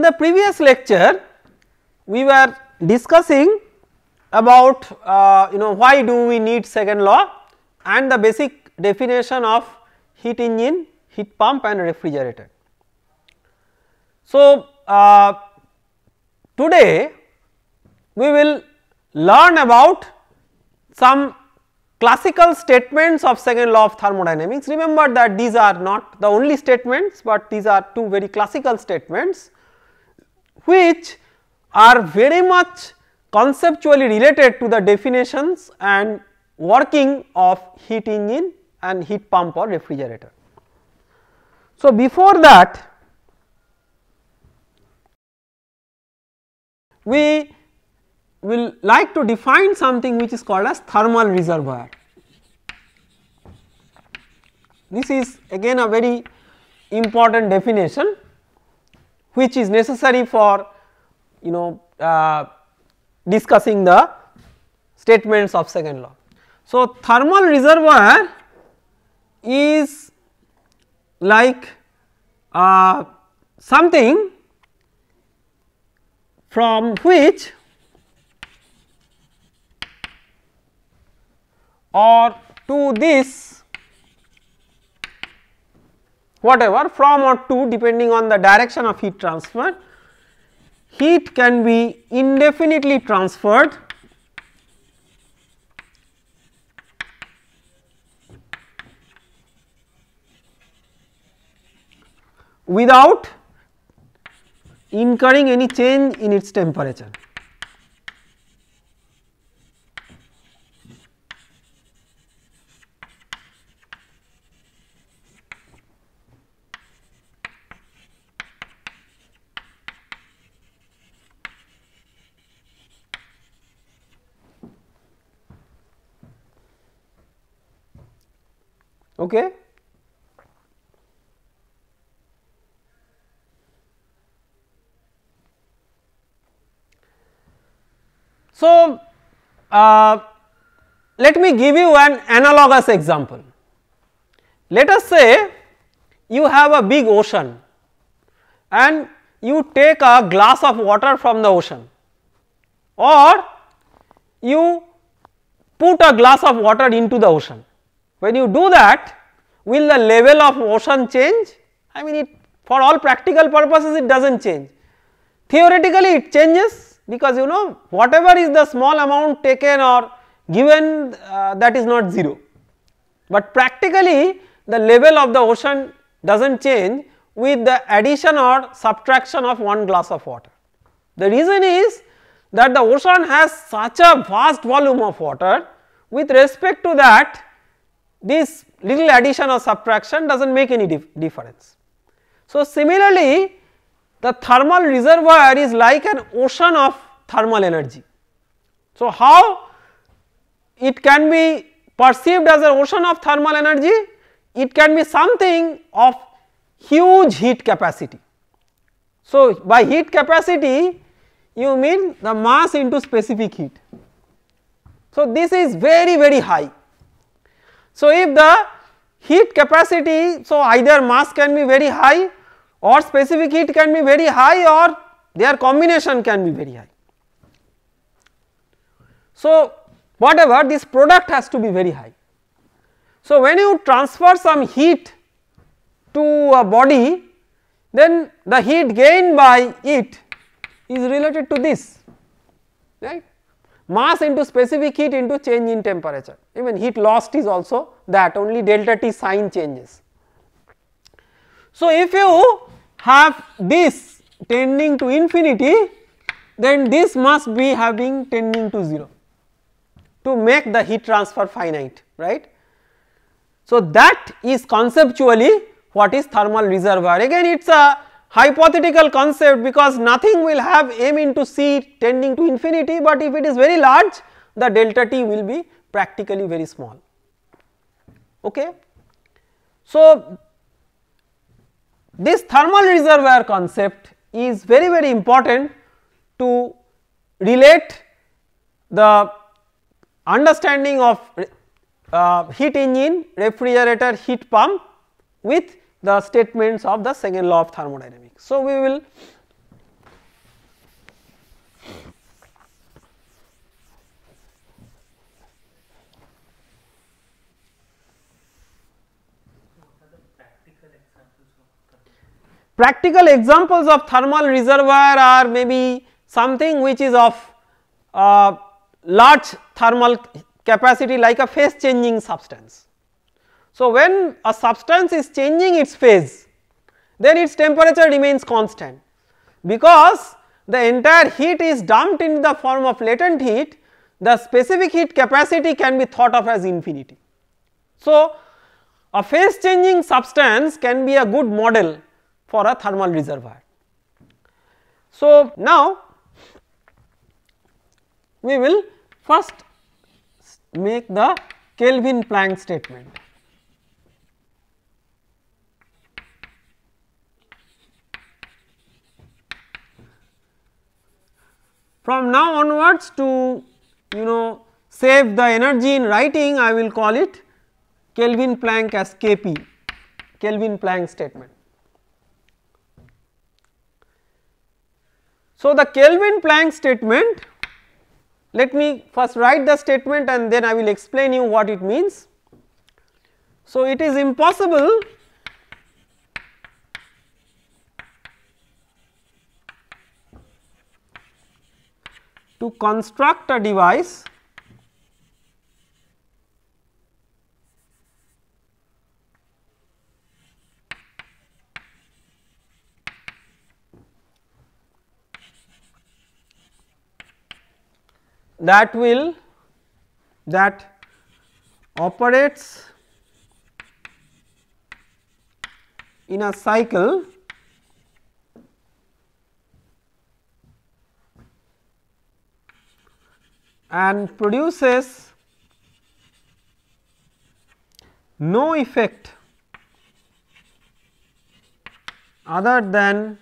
in the previous lecture we were discussing about uh, you know why do we need second law and the basic definition of heat engine, heat pump and refrigerator. So, uh, today we will learn about some classical statements of second law of thermodynamics. Remember that these are not the only statements, but these are two very classical statements which are very much conceptually related to the definitions and working of heat engine and heat pump or refrigerator. So, before that we will like to define something which is called as thermal reservoir. This is again a very important definition which is necessary for you know uh, discussing the statements of second law. So, thermal reservoir is like uh, something from which or to this whatever from or to depending on the direction of heat transfer heat can be indefinitely transferred without incurring any change in its temperature. Okay. So, uh, let me give you an analogous example. Let us say you have a big ocean and you take a glass of water from the ocean or you put a glass of water into the ocean. When you do that will the level of ocean change? I mean it for all practical purposes it does not change. Theoretically it changes because you know whatever is the small amount taken or given uh, that is not 0, but practically the level of the ocean does not change with the addition or subtraction of one glass of water. The reason is that the ocean has such a vast volume of water with respect to that this little addition or subtraction does not make any dif difference. So, similarly the thermal reservoir is like an ocean of thermal energy. So, how it can be perceived as an ocean of thermal energy? It can be something of huge heat capacity. So, by heat capacity you mean the mass into specific heat. So, this is very very high. So, if the heat capacity, so either mass can be very high or specific heat can be very high or their combination can be very high. So, whatever this product has to be very high. So, when you transfer some heat to a body then the heat gained by it is related to this right mass into specific heat into change in temperature even heat lost is also that only delta T sign changes. So, if you have this tending to infinity then this must be having tending to 0 to make the heat transfer finite right. So, that is conceptually what is thermal reservoir again it is a hypothetical concept because nothing will have m into c tending to infinity, but if it is very large the delta t will be practically very small. Okay. So, this thermal reservoir concept is very very important to relate the understanding of uh, heat engine, refrigerator, heat pump with the statements of the second law of thermodynamics. So, we will practical examples of thermal reservoir are maybe something which is of uh, large thermal capacity like a phase changing substance. So, when a substance is changing its phase then its temperature remains constant because the entire heat is dumped in the form of latent heat the specific heat capacity can be thought of as infinity. So, a phase changing substance can be a good model for a thermal reservoir. So, now we will first make the Kelvin Planck statement. From now onwards to you know save the energy in writing I will call it Kelvin Planck as Kp, Kelvin Planck statement. So, the Kelvin Planck statement let me first write the statement and then I will explain you what it means. So, it is impossible to construct a device that will that operates in a cycle and produces no effect other than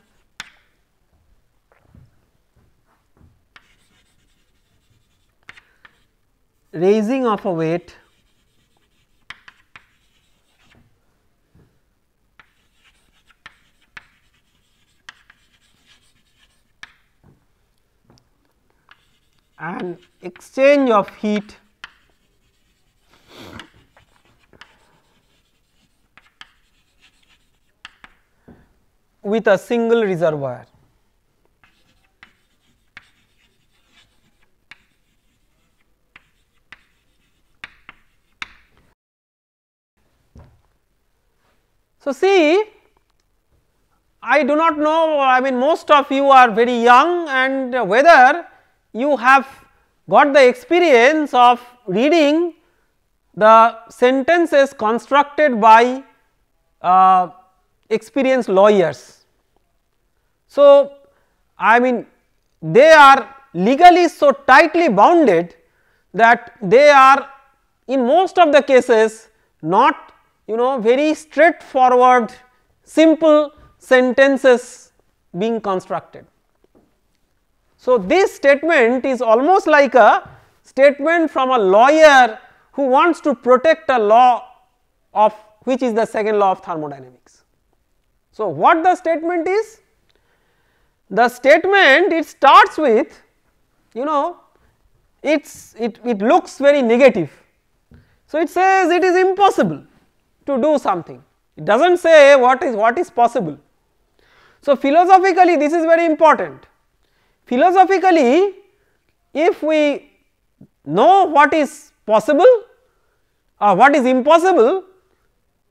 raising of a weight and exchange of heat with a single reservoir. So, see I do not know I mean most of you are very young and whether you have got the experience of reading the sentences constructed by uh, experienced lawyers. So, I mean they are legally so tightly bounded that they are in most of the cases not you know very straightforward simple sentences being constructed. So, this statement is almost like a statement from a lawyer who wants to protect a law of which is the second law of thermodynamics. So, what the statement is? The statement it starts with you know it's it, it looks very negative. So, it says it is impossible to do something it does not say what is what is possible. So, philosophically this is very important Philosophically, if we know what is possible or what is impossible,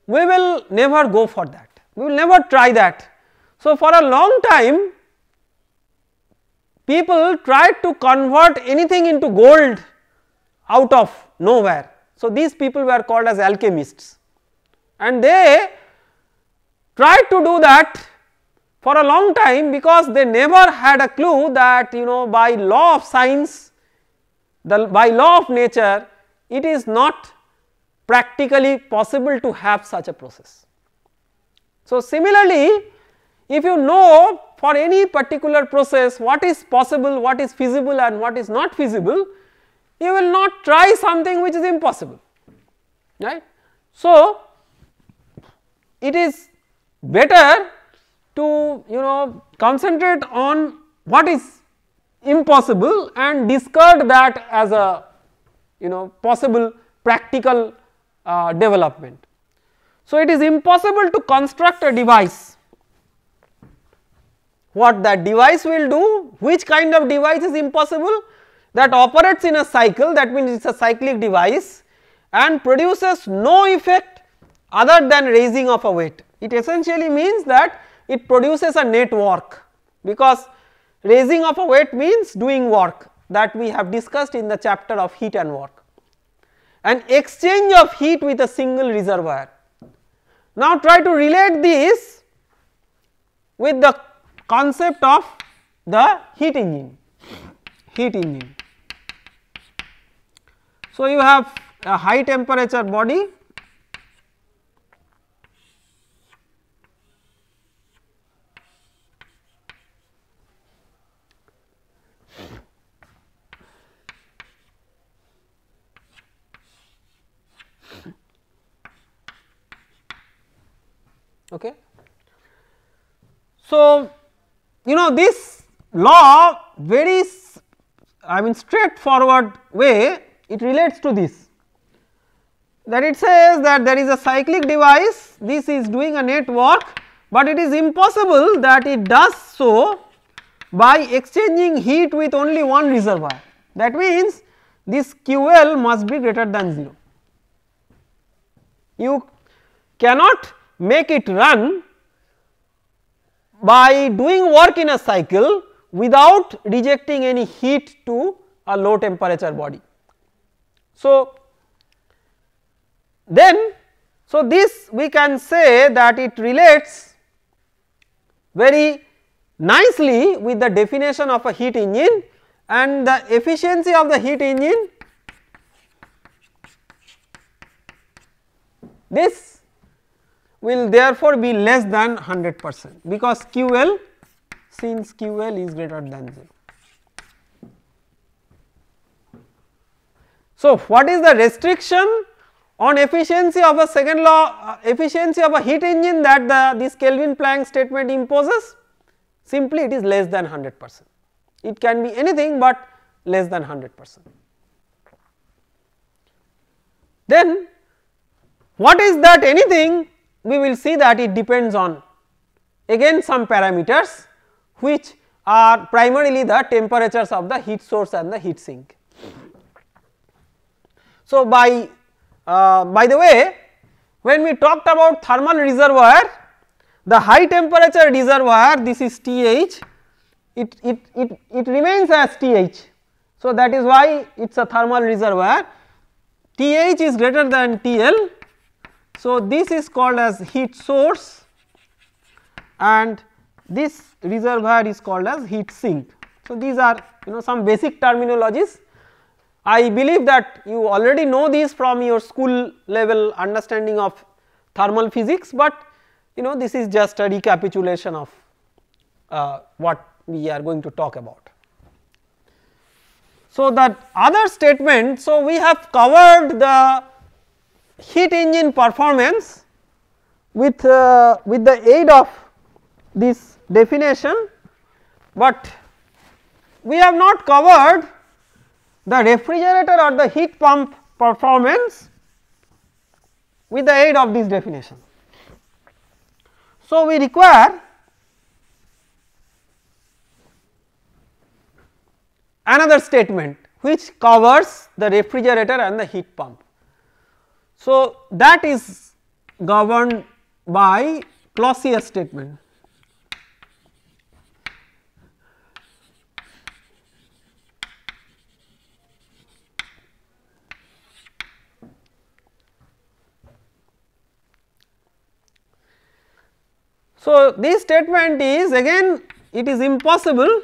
we will never go for that, we will never try that. So, for a long time people tried to convert anything into gold out of nowhere. So, these people were called as alchemists and they tried to do that for a long time because they never had a clue that you know by law of science the by law of nature it is not practically possible to have such a process. So, similarly if you know for any particular process what is possible, what is feasible and what is not feasible, you will not try something which is impossible right. So, it is better to you know concentrate on what is impossible and discard that as a you know possible practical uh, development. So, it is impossible to construct a device what that device will do, which kind of device is impossible that operates in a cycle that means it is a cyclic device and produces no effect other than raising of a weight. It essentially means that it produces a net work because raising of a weight means doing work that we have discussed in the chapter of heat and work. An exchange of heat with a single reservoir. Now try to relate this with the concept of the heat engine, heat engine. So you have a high temperature body okay. So, you know this law very I mean straightforward way it relates to this that it says that there is a cyclic device this is doing a net work, but it is impossible that it does so by exchanging heat with only one reservoir that means this QL must be greater than 0. You cannot make it run by doing work in a cycle without rejecting any heat to a low temperature body. So, then so this we can say that it relates very nicely with the definition of a heat engine and the efficiency of the heat engine this will therefore be less than 100 percent because QL since QL is greater than 0. So, what is the restriction on efficiency of a second law uh, efficiency of a heat engine that the this Kelvin Planck statement imposes? Simply it is less than 100 percent. It can be anything but less than 100 percent. Then what is that anything we will see that it depends on again some parameters which are primarily the temperatures of the heat source and the heat sink. So, by uh, by the way when we talked about thermal reservoir the high temperature reservoir this is TH it, it, it, it remains as TH. So, that is why it is a thermal reservoir TH is greater than TL so, this is called as heat source and this reservoir is called as heat sink. So, these are you know some basic terminologies. I believe that you already know these from your school level understanding of thermal physics, but you know this is just a recapitulation of uh, what we are going to talk about. So, that other statement, so we have covered the heat engine performance with, uh, with the aid of this definition, but we have not covered the refrigerator or the heat pump performance with the aid of this definition. So, we require another statement which covers the refrigerator and the heat pump. So, that is governed by Clausius statement. So, this statement is again it is impossible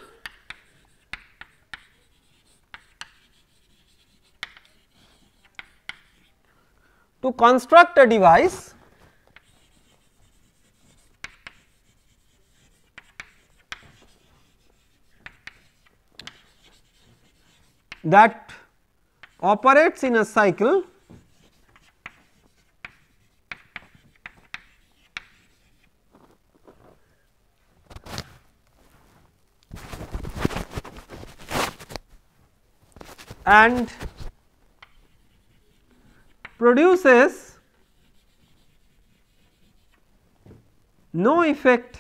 to construct a device that operates in a cycle and produces no effect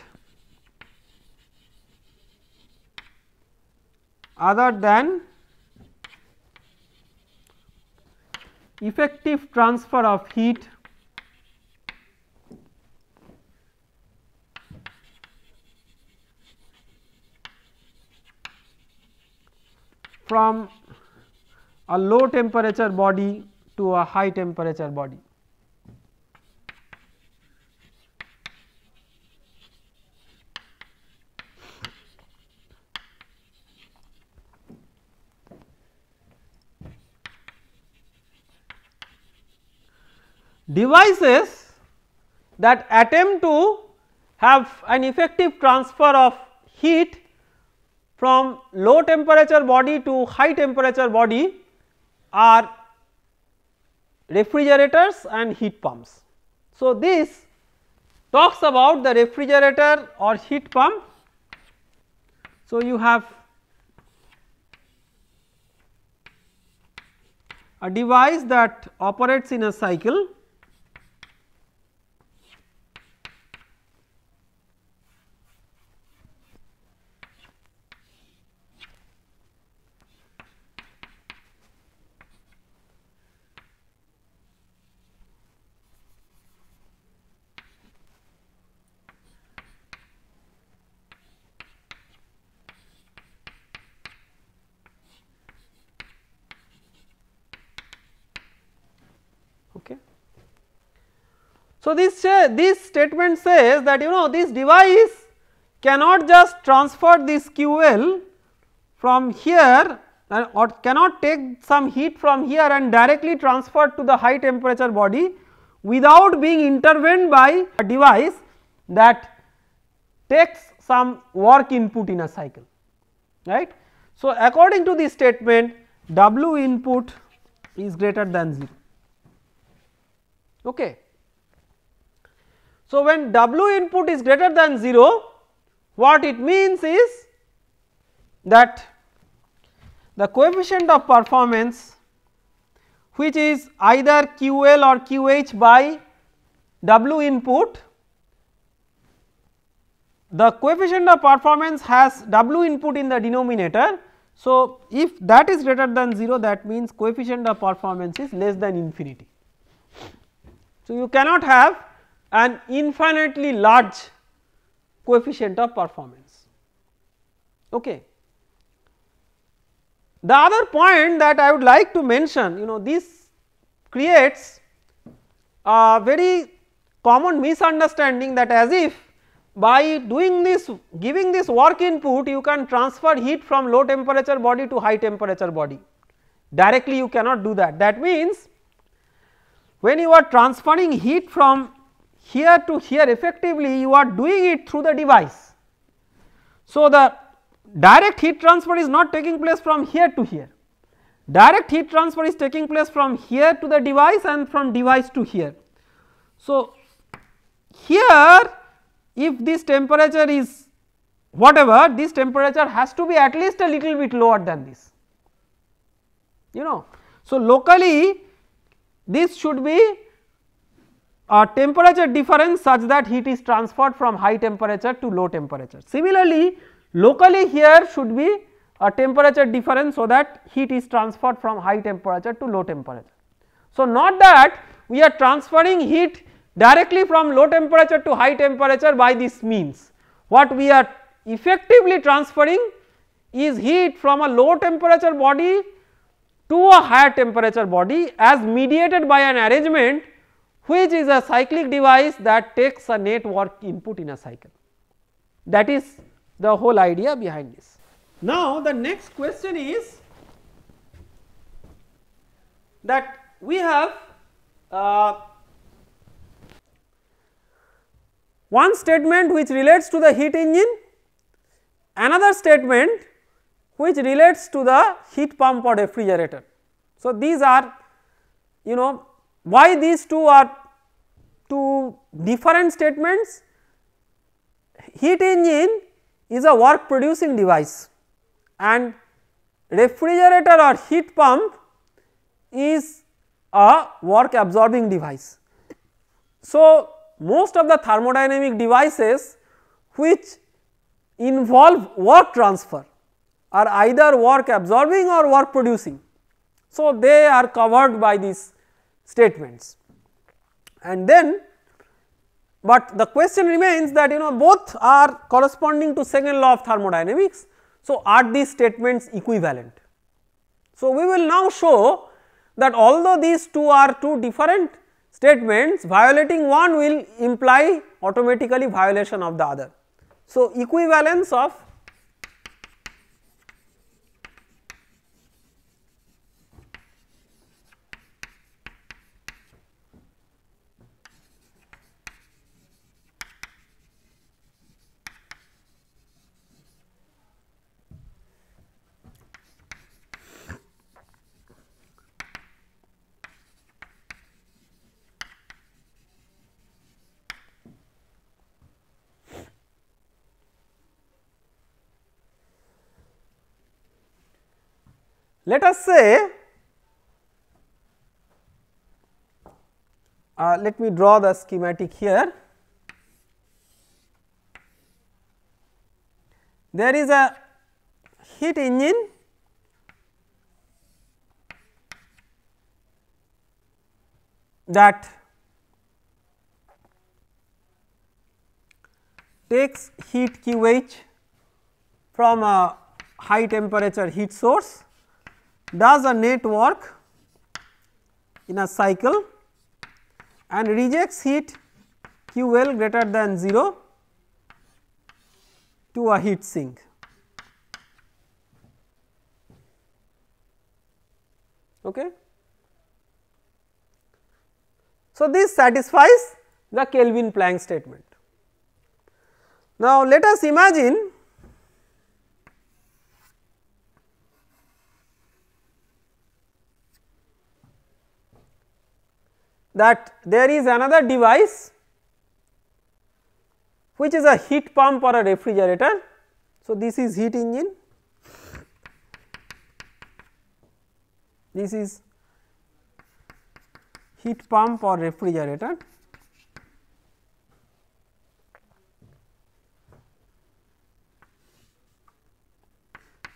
other than effective transfer of heat from a low temperature body to a high temperature body. Devices that attempt to have an effective transfer of heat from low temperature body to high temperature body are refrigerators and heat pumps. So, this talks about the refrigerator or heat pump. So, you have a device that operates in a cycle So, this, uh, this statement says that you know this device cannot just transfer this QL from here or cannot take some heat from here and directly transfer to the high temperature body without being intervened by a device that takes some work input in a cycle right. So, according to this statement W input is greater than 0 okay. So, when W input is greater than 0 what it means is that the coefficient of performance which is either QL or QH by W input the coefficient of performance has W input in the denominator. So, if that is greater than 0 that means coefficient of performance is less than infinity. So, you cannot have an infinitely large coefficient of performance. Okay. The other point that I would like to mention you know this creates a very common misunderstanding that as if by doing this giving this work input you can transfer heat from low temperature body to high temperature body directly you cannot do that that means when you are transferring heat from here to here effectively you are doing it through the device. So, the direct heat transfer is not taking place from here to here, direct heat transfer is taking place from here to the device and from device to here. So, here if this temperature is whatever this temperature has to be at least a little bit lower than this you know. So, locally this should be a temperature difference such that heat is transferred from high temperature to low temperature. Similarly, locally here should be a temperature difference so that heat is transferred from high temperature to low temperature. So, not that we are transferring heat directly from low temperature to high temperature by this means. What we are effectively transferring is heat from a low temperature body to a higher temperature body as mediated by an arrangement which is a cyclic device that takes a net work input in a cycle. That is the whole idea behind this. Now, the next question is that we have uh, one statement which relates to the heat engine, another statement which relates to the heat pump or refrigerator. So, these are you know why these two are two different statements? Heat engine is a work producing device and refrigerator or heat pump is a work absorbing device. So, most of the thermodynamic devices which involve work transfer are either work absorbing or work producing. So, they are covered by these statements and then but the question remains that you know both are corresponding to second law of thermodynamics. So, are these statements equivalent? So, we will now show that although these two are two different statements violating one will imply automatically violation of the other. So, equivalence of Let us say, uh, let me draw the schematic here. There is a heat engine that takes heat QH from a high temperature heat source does a network in a cycle and rejects heat QL greater than 0 to a heat sink. Okay. So, this satisfies the Kelvin Planck statement. Now, let us imagine that there is another device which is a heat pump or a refrigerator. So, this is heat engine, this is heat pump or refrigerator.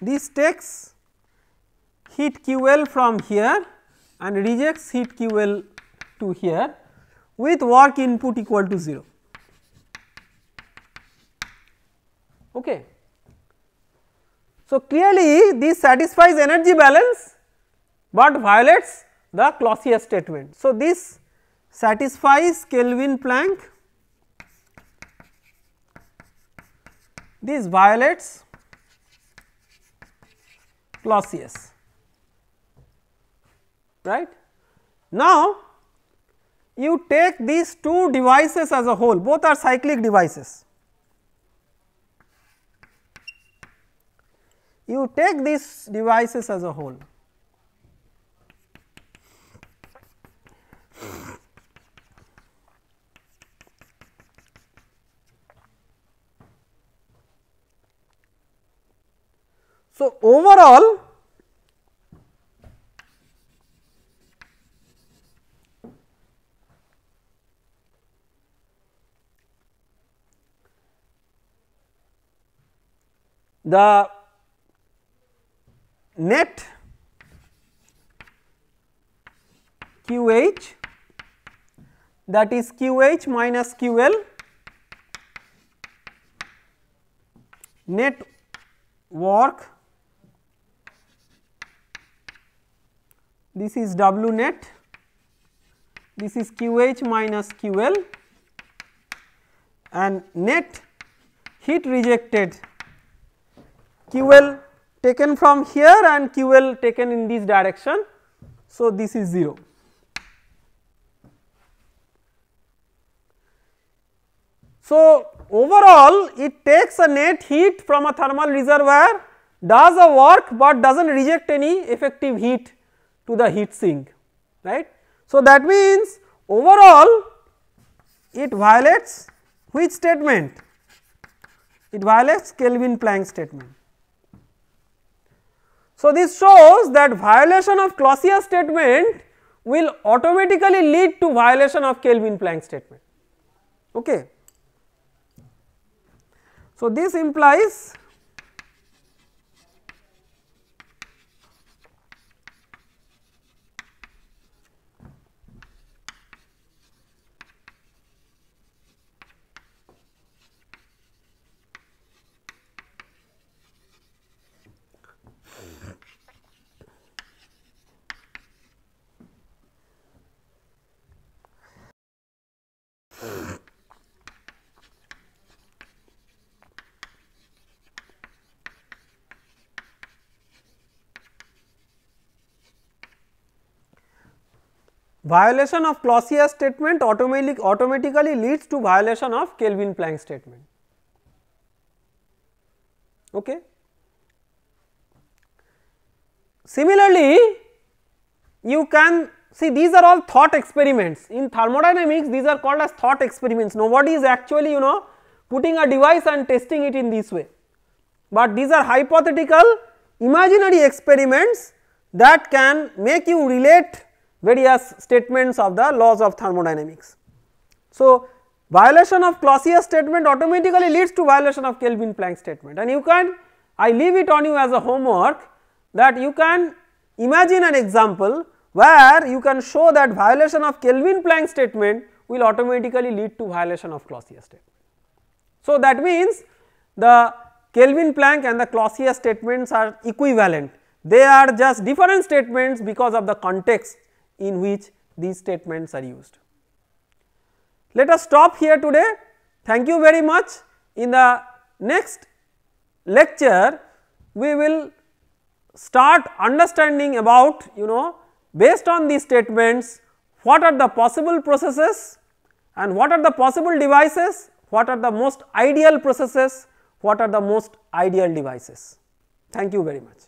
This takes heat QL from here and rejects heat QL to here with work input equal to 0. Okay. So, clearly this satisfies energy balance, but violates the Clausius statement. So, this satisfies Kelvin Planck, this violates Clausius right. Now, you take these two devices as a whole both are cyclic devices. You take these devices as a whole. So, overall the net QH that is QH minus QL net work this is W net this is QH minus QL and net heat rejected QL taken from here and QL taken in this direction. So, this is 0. So, overall it takes a net heat from a thermal reservoir does a work, but does not reject any effective heat to the heat sink right. So, that means overall it violates which statement? It violates Kelvin Planck statement. So, this shows that violation of Clausius statement will automatically lead to violation of Kelvin Planck statement. Okay. So, this implies violation of Clausius statement automatically, automatically leads to violation of Kelvin Planck statement. Okay. Similarly, you can see these are all thought experiments in thermodynamics these are called as thought experiments nobody is actually you know putting a device and testing it in this way, but these are hypothetical imaginary experiments that can make you relate various statements of the laws of thermodynamics. So, violation of Clausius statement automatically leads to violation of Kelvin Planck statement and you can I leave it on you as a homework that you can imagine an example where you can show that violation of Kelvin Planck statement will automatically lead to violation of Clausius statement. So, that means the Kelvin Planck and the Clausius statements are equivalent they are just different statements because of the context in which these statements are used. Let us stop here today. Thank you very much. In the next lecture, we will start understanding about you know based on these statements what are the possible processes and what are the possible devices, what are the most ideal processes, what are the most ideal devices. Thank you very much.